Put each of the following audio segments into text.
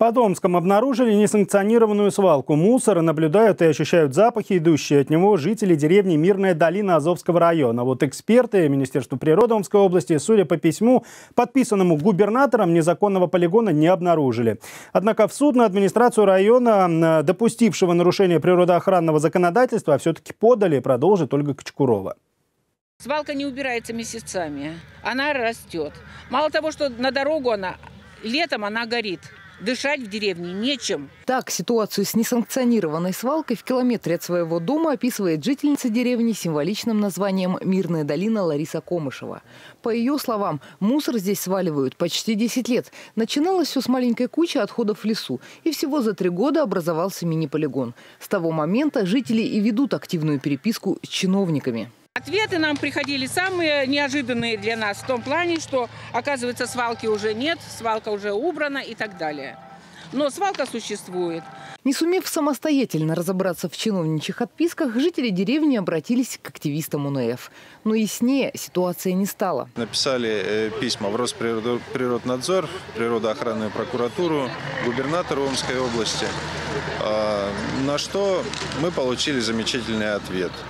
Под Омском обнаружили несанкционированную свалку мусора, наблюдают и ощущают запахи, идущие от него жители деревни Мирная долина Азовского района. Вот эксперты Министерства природы Омской области, судя по письму, подписанному губернатором, незаконного полигона не обнаружили. Однако в суд на администрацию района, допустившего нарушение природоохранного законодательства, все-таки подали, продолжит Ольга Кочкурова. Свалка не убирается месяцами, она растет. Мало того, что на дорогу она, летом она горит дышать в деревне нечем. Так ситуацию с несанкционированной свалкой в километре от своего дома описывает жительница деревни символичным названием «Мирная долина» Лариса Комышева. По ее словам, мусор здесь сваливают почти 10 лет. Начиналось все с маленькой кучи отходов в лесу. И всего за три года образовался мини-полигон. С того момента жители и ведут активную переписку с чиновниками. Ответы нам приходили самые неожиданные для нас в том плане, что, оказывается, свалки уже нет, свалка уже убрана и так далее. Но свалка существует. Не сумев самостоятельно разобраться в чиновничьих отписках, жители деревни обратились к активистам УНФ. Но яснее ситуация не стала. Написали э, письма в Росприроднадзор, природоохранную прокуратуру, губернатору Омской области, а, на что мы получили замечательный ответ –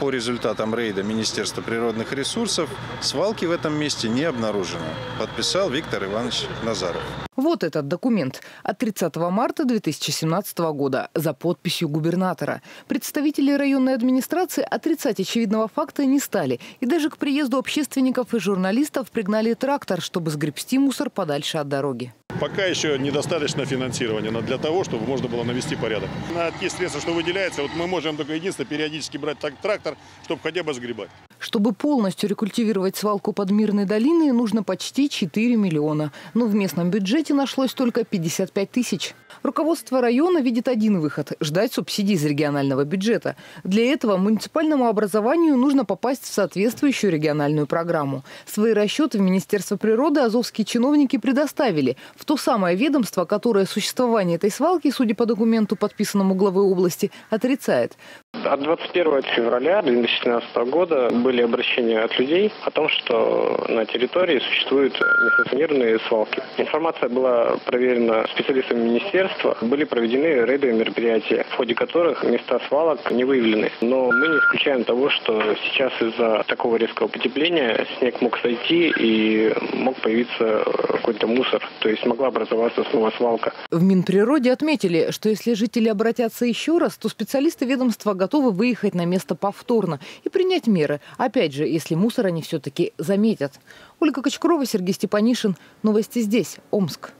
по результатам рейда Министерства природных ресурсов свалки в этом месте не обнаружено. Подписал Виктор Иванович Назаров. Вот этот документ от 30 марта 2017 года за подписью губернатора. Представители районной администрации отрицать очевидного факта не стали. И даже к приезду общественников и журналистов пригнали трактор, чтобы сгребсти мусор подальше от дороги. Пока еще недостаточно финансирования но для того, чтобы можно было навести порядок. На те средства, что выделяется, вот мы можем только единственное периодически брать трактор, чтобы хотя бы сгребать. Чтобы полностью рекультивировать свалку под Мирной долиной, нужно почти 4 миллиона. Но в местном бюджете нашлось только 55 тысяч. Руководство района видит один выход – ждать субсидий из регионального бюджета. Для этого муниципальному образованию нужно попасть в соответствующую региональную программу. Свои расчеты в Министерство природы азовские чиновники предоставили в то самое ведомство, которое существование этой свалки, судя по документу, подписанному главой области, отрицает. От 21 февраля 2017 года были обращения от людей о том, что на территории существуют несанкционированные свалки. Информация была проверена специалистами министерства. Были проведены рейдовые мероприятия, в ходе которых места свалок не выявлены. Но мы не исключаем того, что сейчас из-за такого резкого потепления снег мог сойти и мог появиться какой-то мусор. То есть могла образоваться снова свалка. В Минприроде отметили, что если жители обратятся еще раз, то специалисты ведомства готовы выехать на место повторно и принять меры. Опять же, если мусор они все-таки заметят. Ольга Кочкурова, Сергей Степанишин. Новости здесь, Омск.